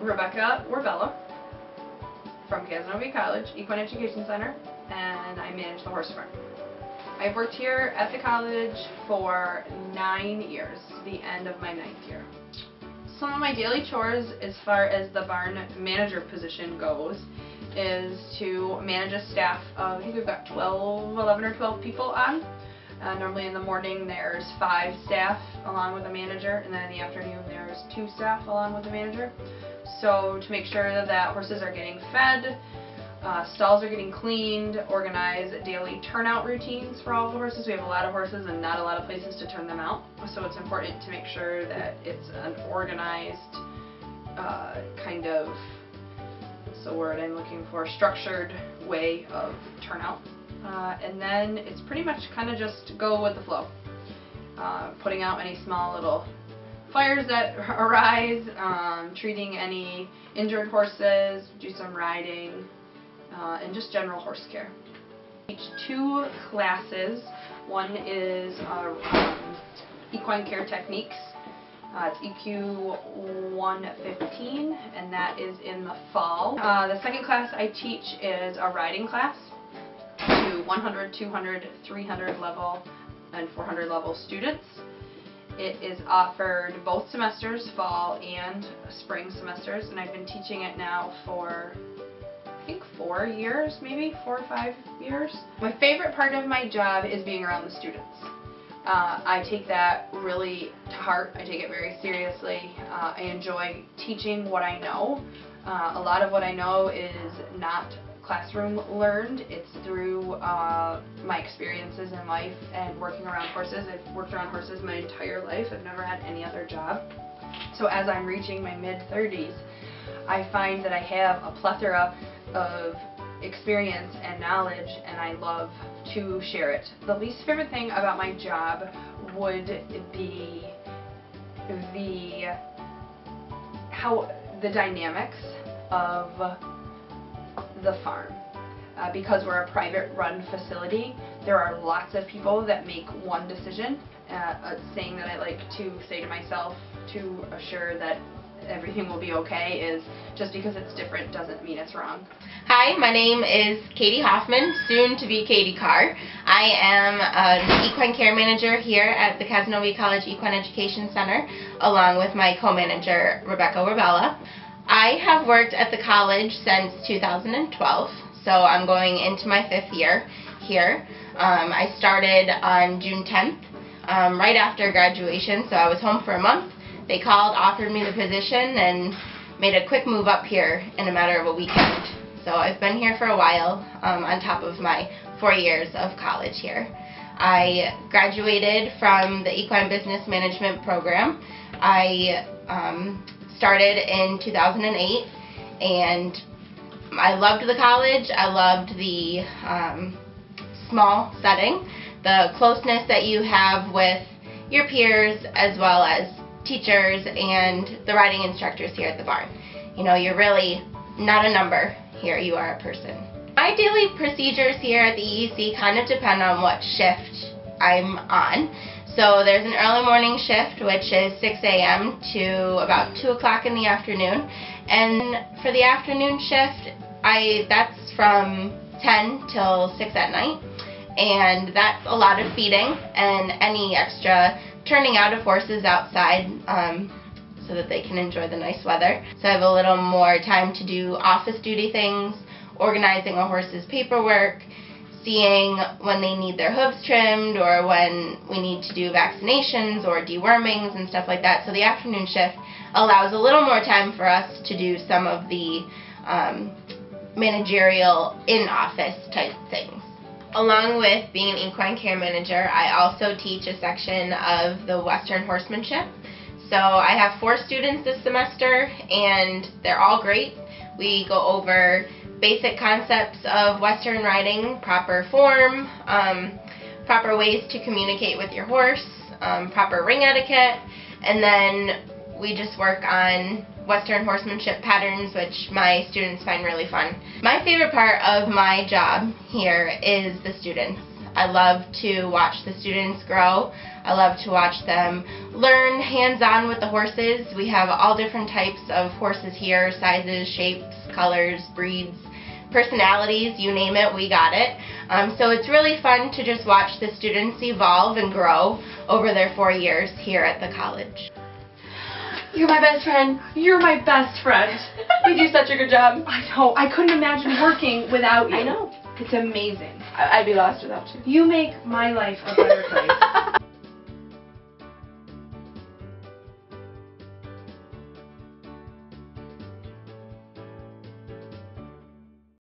Rebecca Orbella from Cazenovia College Equine Education Center, and I manage the horse farm. I've worked here at the college for nine years, the end of my ninth year. Some of my daily chores as far as the barn manager position goes is to manage a staff of, I think we've got 12, 11 or 12 people on. Uh, normally in the morning there's five staff along with the manager, and then in the afternoon there's two staff along with the manager. So to make sure that horses are getting fed, uh, stalls are getting cleaned, organize daily turnout routines for all the horses. We have a lot of horses and not a lot of places to turn them out. So it's important to make sure that it's an organized uh, kind of, what's the word I'm looking for, structured way of turnout. Uh, and then it's pretty much kind of just go with the flow. Uh, putting out any small little fires that arise, um, treating any injured horses, do some riding, uh, and just general horse care. I teach two classes. One is uh, um, equine care techniques. Uh, it's EQ 115, and that is in the fall. Uh, the second class I teach is a riding class to 100, 200, 300 level, and 400 level students. It is offered both semesters, fall and spring semesters, and I've been teaching it now for I think four years, maybe four or five years. My favorite part of my job is being around the students. Uh, I take that really to heart. I take it very seriously. Uh, I enjoy teaching what I know. Uh, a lot of what I know is not classroom learned. It's through uh, my experiences in life and working around horses. I've worked around horses my entire life. I've never had any other job. So as I'm reaching my mid-30s, I find that I have a plethora of experience and knowledge and I love to share it. The least favorite thing about my job would be the how the dynamics of the farm. Uh, because we're a private run facility, there are lots of people that make one decision. Uh, a saying that I like to say to myself to assure that everything will be okay is just because it's different doesn't mean it's wrong. Hi, my name is Katie Hoffman, soon to be Katie Carr. I am an equine care manager here at the Cazenovia College Equine Education Center, along with my co-manager Rebecca Orbella. I have worked at the college since 2012, so I'm going into my fifth year here. Um, I started on June 10th, um, right after graduation, so I was home for a month. They called, offered me the position, and made a quick move up here in a matter of a weekend. So I've been here for a while, um, on top of my four years of college here. I graduated from the Equine Business Management program. I um, started in 2008 and I loved the college. I loved the um, small setting, the closeness that you have with your peers as well as teachers and the riding instructors here at the barn. You know, you're really not a number here, you are a person. My daily procedures here at the EEC kind of depend on what shift I'm on. So there's an early morning shift, which is 6 a.m. to about 2 o'clock in the afternoon. And for the afternoon shift, I that's from 10 till 6 at night. And that's a lot of feeding and any extra turning out of horses outside um, so that they can enjoy the nice weather. So I have a little more time to do office duty things, organizing a horse's paperwork, seeing when they need their hooves trimmed or when we need to do vaccinations or dewormings and stuff like that. So the afternoon shift allows a little more time for us to do some of the um, managerial in-office type things. Along with being an equine care manager, I also teach a section of the Western horsemanship. So I have four students this semester and they're all great. We go over basic concepts of Western riding, proper form, um, proper ways to communicate with your horse, um, proper ring etiquette, and then we just work on Western horsemanship patterns, which my students find really fun. My favorite part of my job here is the students. I love to watch the students grow. I love to watch them learn hands-on with the horses. We have all different types of horses here, sizes, shapes, colors, breeds, personalities, you name it, we got it. Um, so it's really fun to just watch the students evolve and grow over their four years here at the college. You're my best friend. You're my best friend. You do such a good job. I know. I couldn't imagine working without you. I know. It's amazing. I- I'd be lost without you. You make my life a better place.